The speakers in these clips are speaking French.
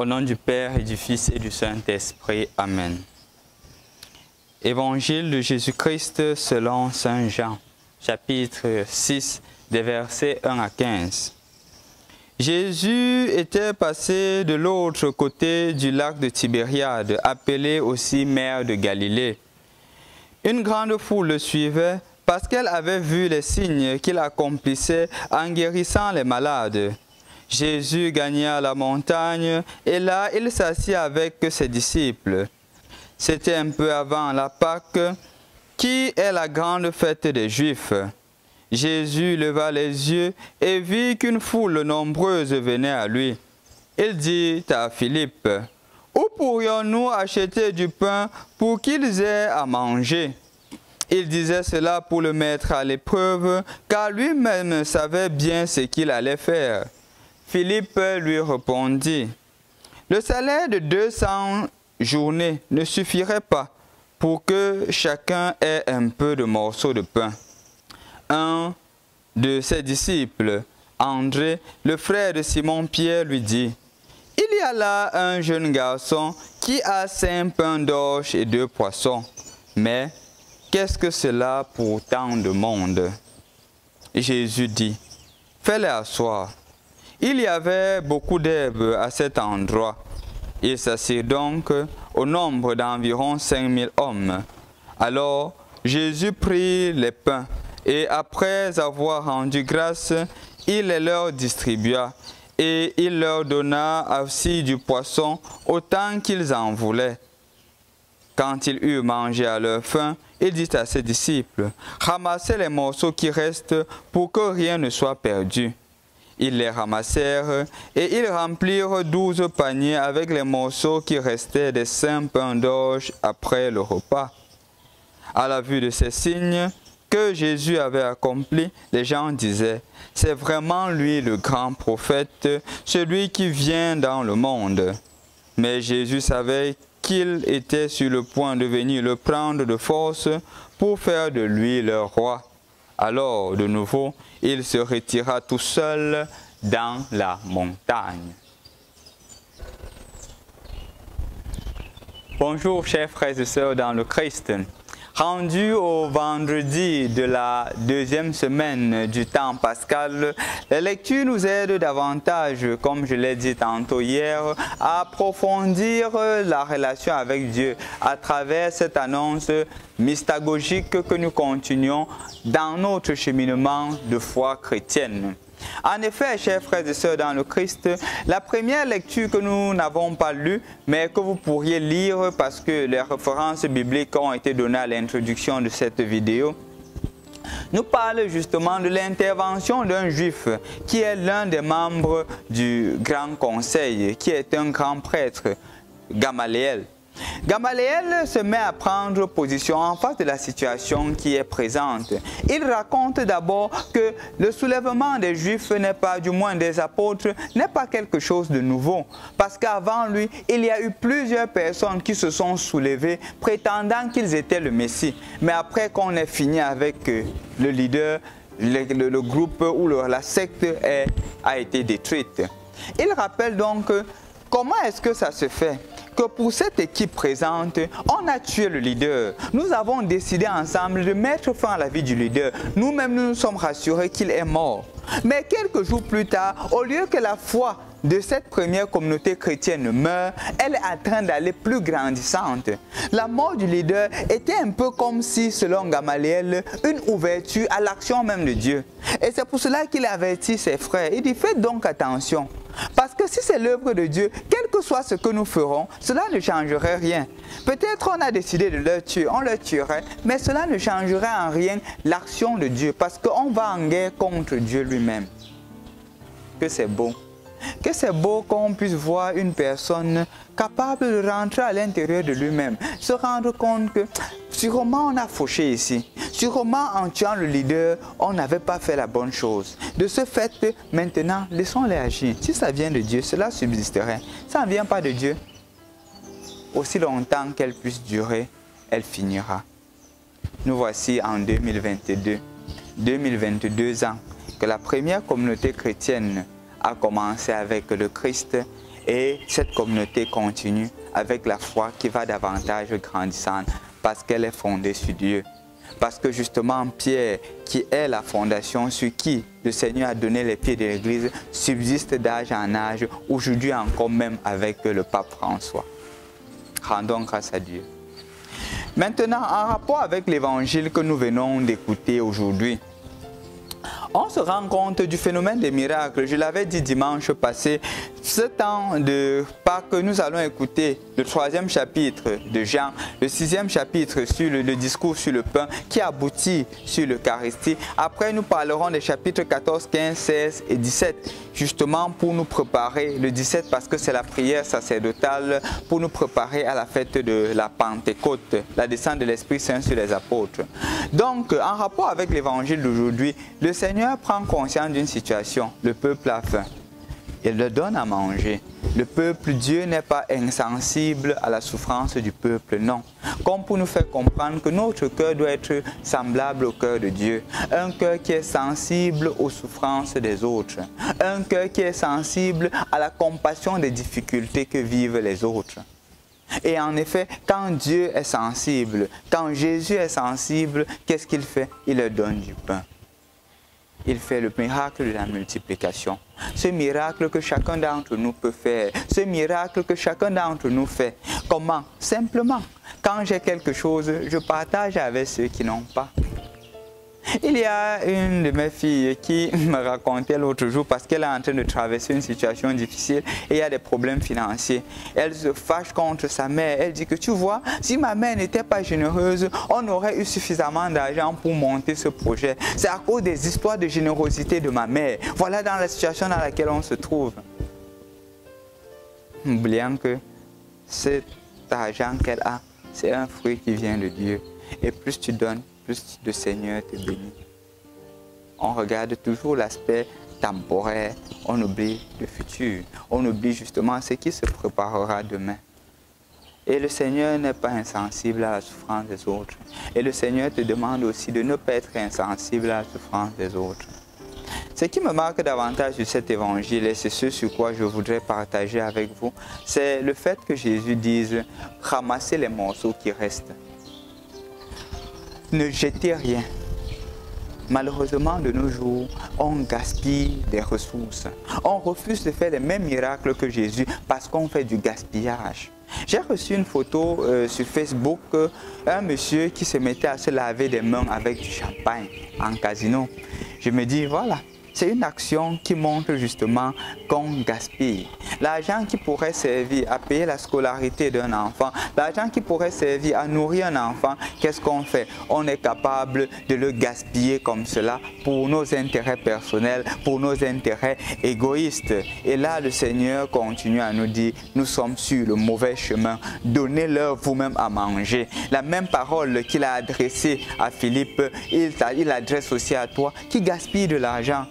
Au nom du Père et du Fils et du Saint-Esprit. Amen. Évangile de Jésus-Christ selon Saint Jean, chapitre 6, des versets 1 à 15. Jésus était passé de l'autre côté du lac de Tibériade, appelé aussi mer de Galilée. Une grande foule le suivait parce qu'elle avait vu les signes qu'il accomplissait en guérissant les malades. Jésus gagna la montagne et là il s'assit avec ses disciples. C'était un peu avant la Pâque, qui est la grande fête des Juifs? Jésus leva les yeux et vit qu'une foule nombreuse venait à lui. Il dit à Philippe, Où pourrions-nous acheter du pain pour qu'ils aient à manger? Il disait cela pour le mettre à l'épreuve, car lui-même savait bien ce qu'il allait faire. Philippe lui répondit, Le salaire de 200 journées ne suffirait pas pour que chacun ait un peu de morceaux de pain. Un de ses disciples, André, le frère de Simon-Pierre, lui dit, Il y a là un jeune garçon qui a cinq pains d'orge et deux poissons. Mais qu'est-ce que cela pour tant de monde? Jésus dit, Fais-les asseoir. Il y avait beaucoup d'herbes à cet endroit. Il s'assied donc au nombre d'environ cinq mille hommes. Alors Jésus prit les pains et après avoir rendu grâce, il les leur distribua et il leur donna aussi du poisson autant qu'ils en voulaient. Quand il eut mangé à leur faim, il dit à ses disciples, Ramassez les morceaux qui restent pour que rien ne soit perdu. Ils les ramassèrent et ils remplirent douze paniers avec les morceaux qui restaient des cinq pains d'orge après le repas. À la vue de ces signes que Jésus avait accomplis, les gens disaient, c'est vraiment lui le grand prophète, celui qui vient dans le monde. Mais Jésus savait qu'il était sur le point de venir le prendre de force pour faire de lui leur roi. Alors, de nouveau, il se retira tout seul dans la montagne. Bonjour, chers frères et sœurs dans le Christ. Rendu au vendredi de la deuxième semaine du temps pascal, la lecture nous aide davantage, comme je l'ai dit tantôt hier, à approfondir la relation avec Dieu à travers cette annonce mystagogique que nous continuons dans notre cheminement de foi chrétienne. En effet, chers frères et sœurs dans le Christ, la première lecture que nous n'avons pas lue, mais que vous pourriez lire parce que les références bibliques ont été données à l'introduction de cette vidéo, nous parle justement de l'intervention d'un juif qui est l'un des membres du Grand Conseil, qui est un grand prêtre, Gamaliel. Gamaliel se met à prendre position en face de la situation qui est présente. Il raconte d'abord que le soulèvement des Juifs n'est pas, du moins des apôtres, n'est pas quelque chose de nouveau. Parce qu'avant lui, il y a eu plusieurs personnes qui se sont soulevées prétendant qu'ils étaient le Messie. Mais après qu'on ait fini avec euh, le leader, le, groupe ou la secte a été détruite. Il rappelle donc comment est-ce que ça se fait? Que pour cette équipe présente, on a tué le leader. Nous avons décidé ensemble de mettre fin à la vie du leader. Nous-mêmes, nous nous sommes rassurés qu'il est mort. Mais quelques jours plus tard, au lieu que la foi de cette première communauté chrétienne meurt, elle est en train d'aller plus grandissante. La mort du leader était un peu comme si, selon Gamaliel, une ouverture à l'action même de Dieu. Et c'est pour cela qu'il avertit ses frères. Il dit, faites donc attention. Si c'est l'œuvre de Dieu, quel que soit ce que nous ferons, cela ne changerait rien. Peut-être on a décidé de le tuer, on le tuerait, mais cela ne changerait en rien l'action de Dieu, parce qu'on va en guerre contre Dieu lui-même. Que c'est beau. Que c'est beau qu'on puisse voir une personne capable de rentrer à l'intérieur de lui-même, se rendre compte que sûrement on a fauché ici, sûrement en tuant le leader, on n'avait pas fait la bonne chose. De ce fait, maintenant, laissons-les agir. Si ça vient de Dieu, cela subsisterait. Ça ne vient pas de Dieu. Aussi longtemps qu'elle puisse durer, elle finira. Nous voici en 2022, 2022 ans, que la première communauté chrétienne a commencé avec le Christ Et cette communauté continue avec la foi qui va davantage grandissant parce qu'elle est fondée sur Dieu. Parce que justement, Pierre, qui est la fondation sur qui le Seigneur a donné les pieds de l'Église, subsiste d'âge en âge, aujourd'hui encore même avec le pape François. Rendons grâce à Dieu. Maintenant, en rapport avec l'évangile que nous venons d'écouter aujourd'hui, on se rend compte du phénomène des miracles. Je l'avais dit dimanche passé, ce temps de Pâques, nous allons écouter le troisième chapitre de Jean, le sixième chapitre sur le, discours sur le pain qui aboutit sur l'Eucharistie. Après, nous parlerons des chapitres 14, 15, 16 et 17, justement pour nous préparer, le 17 parce que c'est la prière sacerdotale, pour nous préparer à la fête de la Pentecôte, la descente de l'Esprit Saint sur les apôtres. Donc, en rapport avec l'évangile d'aujourd'hui, le Seigneur prend conscience d'une situation, le peuple a faim. Il le donne à manger. Le peuple, Dieu n'est pas insensible à la souffrance du peuple, non. Comme pour nous faire comprendre que notre cœur doit être semblable au cœur de Dieu. Un cœur qui est sensible aux souffrances des autres. Un cœur qui est sensible à la compassion des difficultés que vivent les autres. Et en effet, quand Dieu est sensible, quand Jésus est sensible, qu'est-ce qu'il fait? Il leur donne du pain il fait le miracle de la multiplication. Ce miracle que chacun d'entre nous peut faire. Ce miracle que chacun d'entre nous fait. Comment? Simplement, quand j'ai quelque chose, je partage avec ceux qui n'ont pas. Il y a une de mes filles qui me racontait l'autre jour parce qu'elle est en train de traverser une situation difficile et il y a des problèmes financiers. Elle se fâche contre sa mère. Elle dit que tu vois, si ma mère n'était pas généreuse, on aurait eu suffisamment d'argent pour monter ce projet. C'est à cause des histoires de générosité de ma mère. Voilà dans la situation dans laquelle on se trouve. Oubliant que cet argent qu'elle a, c'est un fruit qui vient de Dieu. Et plus tu donnes, le Seigneur te bénit. On regarde toujours l'aspect temporaire, on oublie le futur, on oublie justement ce qui se préparera demain. Et le Seigneur n'est pas insensible à la souffrance des autres. Et le Seigneur te demande aussi de ne pas être insensible à la souffrance des autres. Ce qui me marque davantage de cet évangile, et c'est ce sur quoi je voudrais partager avec vous, c'est le fait que Jésus dise, ramassez les morceaux qui restent ne jetez rien. Malheureusement, de nos jours, on gaspille des ressources. On refuse de faire les mêmes miracles que Jésus parce qu'on fait du gaspillage. J'ai reçu une photo euh, sur Facebook, euh, un monsieur qui se mettait à se laver des mains avec du champagne en casino. Je me dis, voilà, c'est une action qui montre justement qu'on gaspille. L'argent qui pourrait servir à payer la scolarité d'un enfant, l'argent qui pourrait servir à nourrir un enfant, qu'est-ce qu'on fait? On est capable de le gaspiller comme cela pour nos intérêts personnels, pour nos intérêts égoïstes. Et là, le Seigneur continue à nous dire, nous sommes sur le mauvais chemin. Donnez-leur vous-même à manger. La même parole qu'il a adressée à Philippe, il, il adresse aussi à toi qui gaspille de l'argent?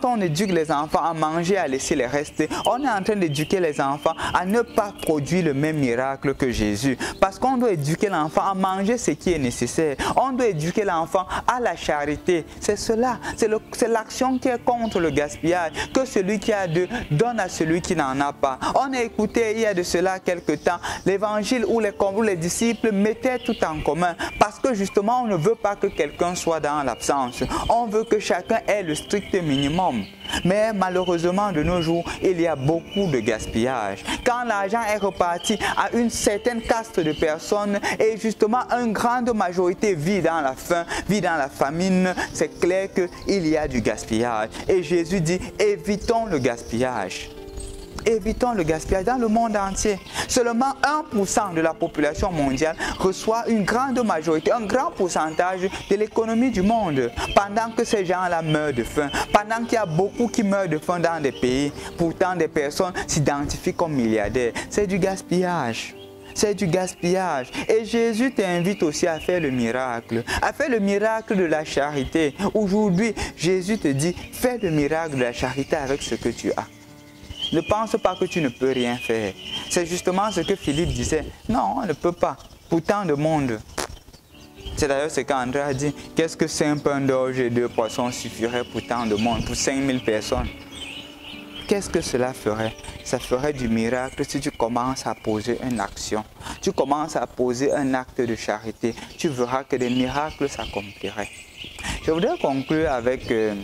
Quand on éduque les enfants à manger, à laisser les rester, on est en train d'éduquer les enfants à ne pas produire le même miracle que Jésus. Parce qu'on doit éduquer l'enfant à manger ce qui est nécessaire. On doit éduquer l'enfant à la charité. C'est cela. C'est l'action qui est contre le gaspillage. Que celui qui a deux donne à celui qui n'en a pas. On a écouté il y a de cela quelque temps l'évangile où les disciples mettaient tout en commun. Parce que justement, on ne veut pas que quelqu'un soit dans l'absence. On veut que chacun ait le strict minimum Mais malheureusement, de nos jours, il y a beaucoup de gaspillage. Quand l'argent est reparti à une certaine caste de personnes et justement une grande majorité vit dans la faim, vit dans la famine, c'est clair qu'il y a du gaspillage. Et Jésus dit, évitons le gaspillage. Évitons le gaspillage dans le monde entier. Seulement 1% de la population mondiale reçoit une grande majorité, un grand pourcentage de l'économie du monde. Pendant que ces gens-là meurent de faim, pendant qu'il y a beaucoup qui meurent de faim dans des pays, pourtant des personnes s'identifient comme milliardaires. C'est du gaspillage c'est du gaspillage. Et Jésus t'invite aussi à faire le miracle, à faire le miracle de la charité. Aujourd'hui, Jésus te dit, fais le miracle de la charité avec ce que tu as. Ne pense pas que tu ne peux rien faire. C'est justement ce que Philippe disait. Non, on ne peut pas. Pour tant de monde. C'est d'ailleurs ce qu'André a dit. Qu'est-ce que cinq pains d'orge et deux poissons suffiraient pour tant de monde, pour 5000 personnes? Qu'est-ce que cela ferait? Ça ferait du miracle si tu commences à poser une action. Tu commences à poser un acte de charité. Tu verras que des miracles s'accompliraient. Je voudrais conclure avec euh,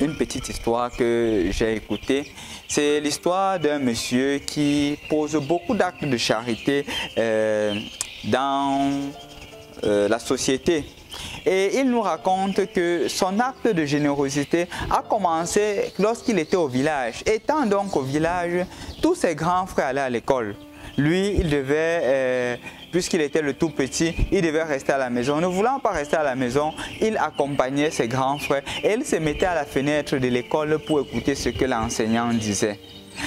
une petite histoire que j'ai écoutée. C'est l'histoire d'un monsieur qui pose beaucoup d'actes de charité euh, dans euh, la société. Et il nous raconte que son acte de générosité a commencé lorsqu'il était au village. Étant donc au village, tous ses grands frères allaient à l'école. Lui, il devait, euh, puisqu'il était le tout petit, il devait rester à la maison. Ne voulant pas rester à la maison, il accompagnait ses grands frères et il se mettait à la fenêtre de l'école pour écouter ce que l'enseignant disait.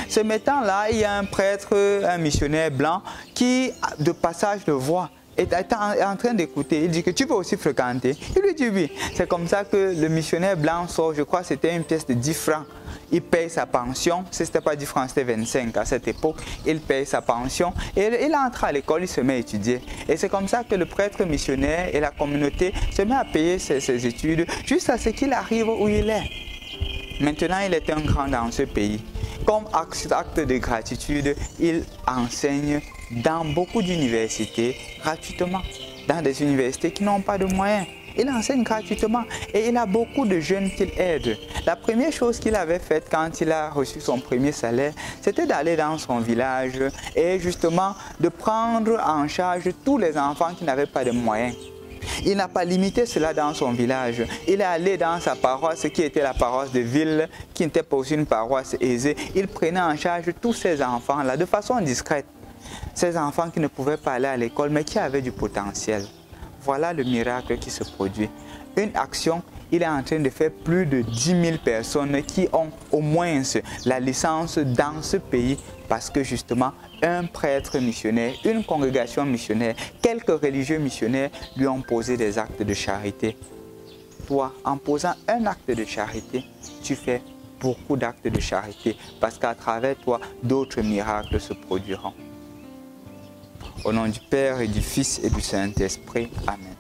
Ce mettant là, il y a un prêtre, un missionnaire blanc qui, de passage, le voit est en train d'écouter. Il dit que tu peux aussi fréquenter. Il lui dit oui. C'est comme ça que le missionnaire blanc sort, je crois c'était une pièce de 10 francs. Il paye sa pension, ce n'était pas 10 francs, c'était 25 à cette époque. Il paye sa pension et il entre à l'école, il se met à étudier. Et c'est comme ça que le prêtre missionnaire et la communauté se met à payer ses, ses études jusqu'à ce qu'il arrive où il est. Maintenant, il est un grand dans ce pays. Comme acte de gratitude, il enseigne dans beaucoup d'universités gratuitement, dans des universités qui n'ont pas de moyens. Il enseigne gratuitement et il a beaucoup de jeunes qu'il aide. La première chose qu'il avait faite quand il a reçu son premier salaire, c'était d'aller dans son village et justement de prendre en charge tous les enfants qui n'avaient pas de moyens. Il n'a pas limité cela dans son village. Il est allé dans sa paroisse qui était la paroisse de ville, qui n'était pas aussi une paroisse aisée. Il prenait en charge tous ces enfants-là de façon discrète ces enfants qui ne pouvaient pas aller à l'école mais qui avaient du potentiel. Voilà le miracle qui se produit. Une action, il est en train de faire plus de 10 000 personnes qui ont au moins la licence dans ce pays parce que justement un prêtre missionnaire, une congrégation missionnaire, quelques religieux missionnaires lui ont posé des actes de charité. Toi, en posant un acte de charité, tu fais beaucoup d'actes de charité parce qu'à travers toi, d'autres miracles se produiront. Au nom du Père et du Fils et du Saint-Esprit. Amen.